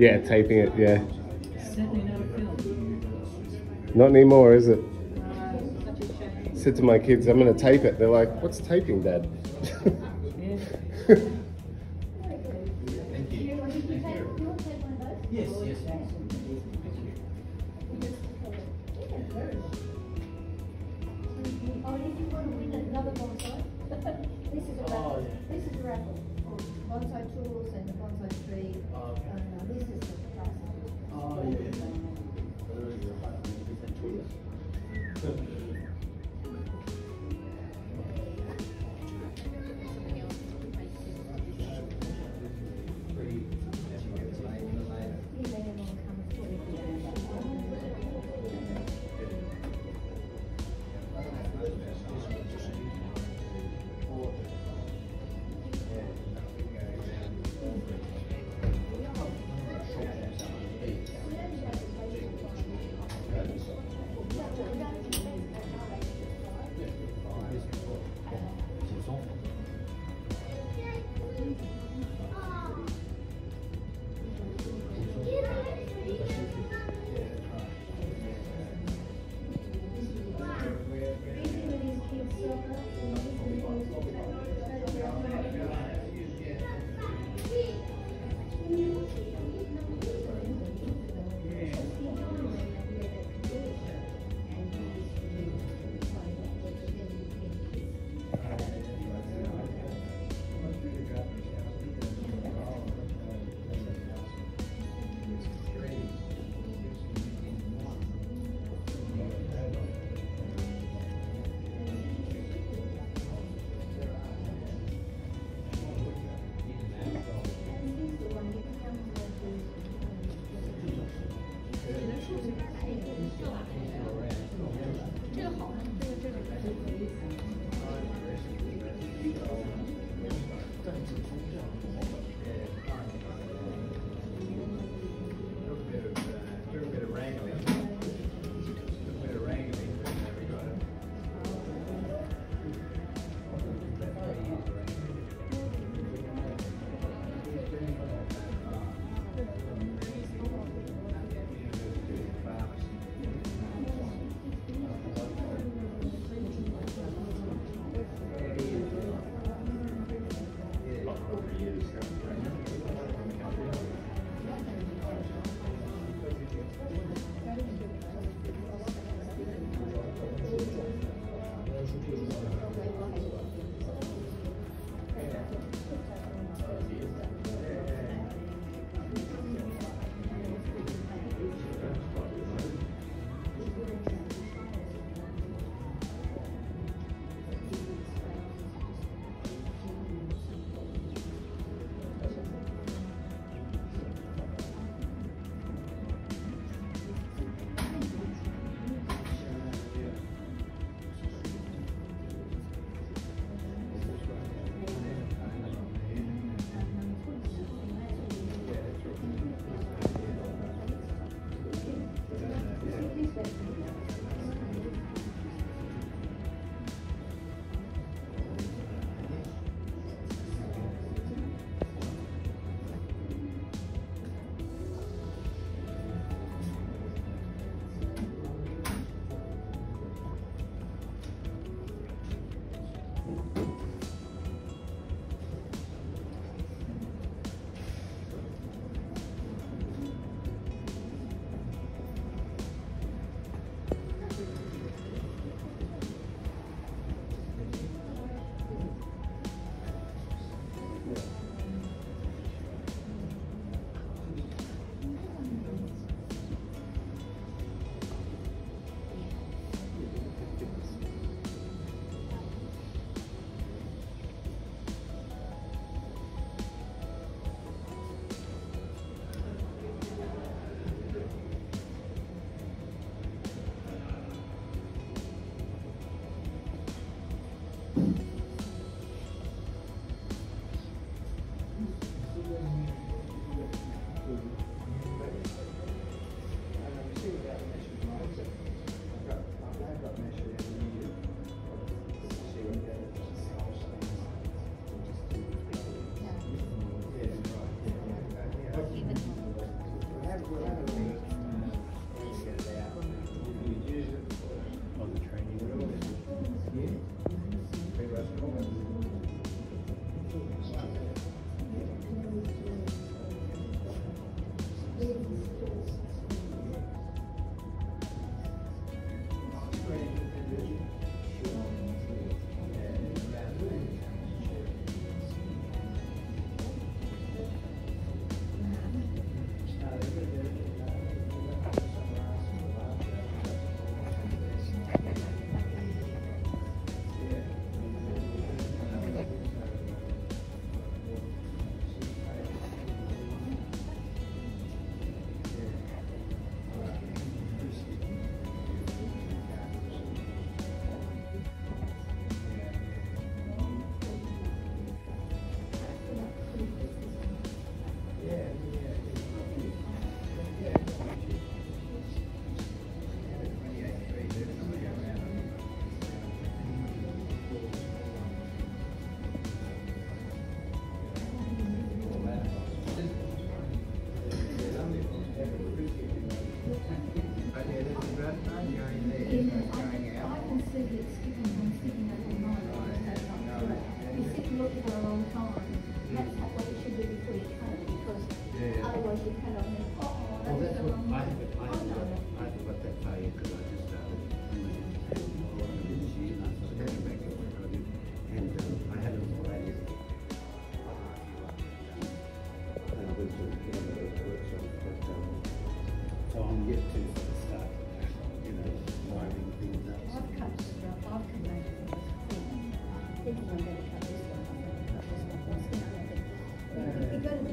Yeah, taping it. Yeah. Not. Anymore, is it? Said to my kids, I'm gonna tape it. They're like, "What's taping, Dad?" Yes, yes. Oh, to this is a raffle. This is a raffle. Bonsai tools and bonsai tree. Uh, this is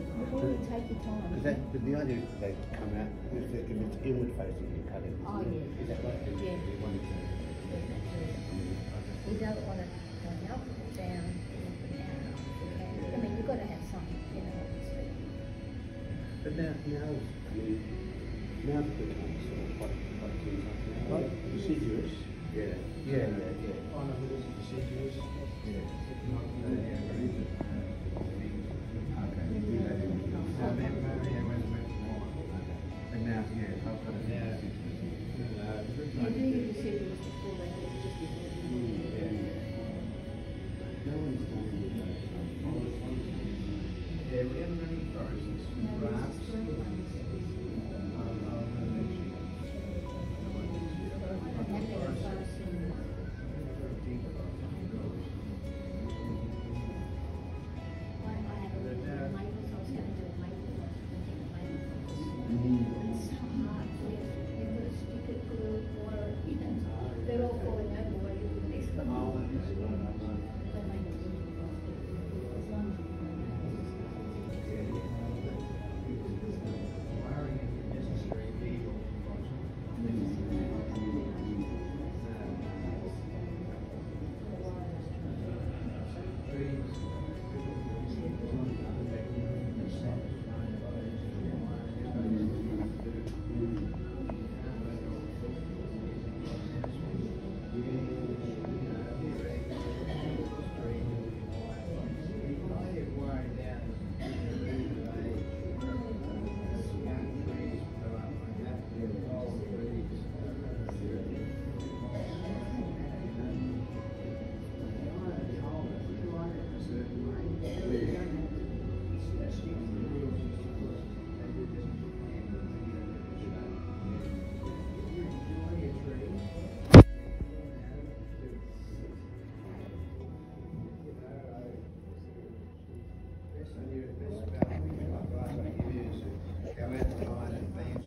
Because that, but the idea is they come out, if it- if it's inward facing, you cut it. isn't Oh, it? yeah. Is that right? Yeah. You want it to- We don't want it going up, down, down. I mean, you've got to have some, you know, obviously. But now, now, I mean, now the become sort of quite, quite things like now. Like deciduous. Yeah, yeah, yeah, yeah. I know it is deciduous. Yeah.